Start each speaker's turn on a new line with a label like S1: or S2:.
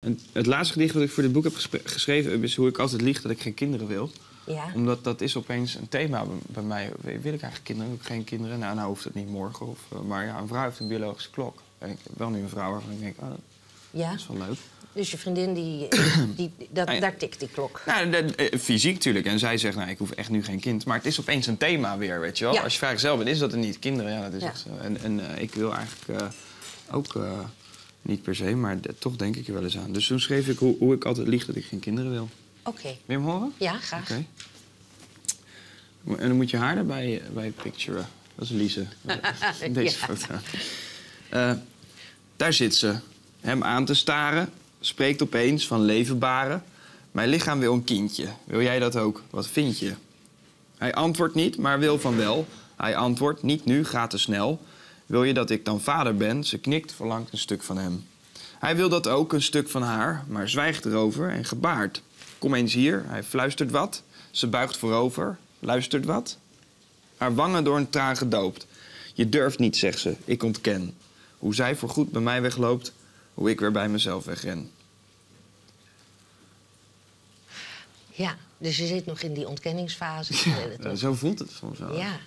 S1: En het laatste gedicht dat ik voor dit boek heb geschreven is hoe ik altijd lieg dat ik geen kinderen wil.
S2: Ja.
S1: Omdat dat is opeens een thema bij- mij. Wil ik eigenlijk kinderen? Wil ik geen kinderen? Nou, nou hoeft het niet morgen. Of, eh, maar ja, een vrouw heeft een biologische klok. En ik heb wel nu een vrouw waarvan ik denk, oh, dat
S2: ja.
S1: is wel leuk.
S2: Dus je vriendin, die, die, dat,
S1: ja.
S2: daar tikt die klok.
S1: Nou, de- eh, fysiek natuurlijk. En zij zegt, nou, ik hoef echt nu geen kind. Maar het is opeens een thema weer, weet je wel.
S2: Ja.
S1: Als je vrijgezel bent, is dat er niet. Kinderen, ja, dat is
S2: Ja.
S1: echt zo. En, en eh, ik wil eigenlijk ook niet per se, maar toch denk ik er wel eens aan. Dus toen schreef ik hoe, hoe ik altijd lieg dat ik geen kinderen wil.
S2: Oké.
S1: Wil je hem horen?
S2: Ja, graag.
S1: Oké. En dan moet je haar erbij bij picturen. Dat is Lise. Deze
S2: Ja.
S1: foto. Eh, daar zit ze, hem aan te staren. Spreekt opeens van leven baren. Mijn lichaam wil een kindje. Wil jij dat ook? Wat vind je? Hij antwoordt niet, maar wil van wel. Hij antwoordt niet nu, gaat te snel. Wil je dat ik dan vader ben? Ze knikt, verlangt een stuk van hem. Hij wil dat ook, een stuk van haar, maar zwijgt erover en gebaart. Kom eens hier, hij fluistert wat. Ze buigt voorover, luistert wat. Haar wangen door een traan gedoopt. Je durft niet, zegt ze, ik ontken. Hoe zij voorgoed bij mij wegloopt, hoe ik weer bij mezelf wegren.
S2: Ja, dus je zit nog in die ontkenningsfase.
S1: Zo voelt het soms wel.
S2: Ja.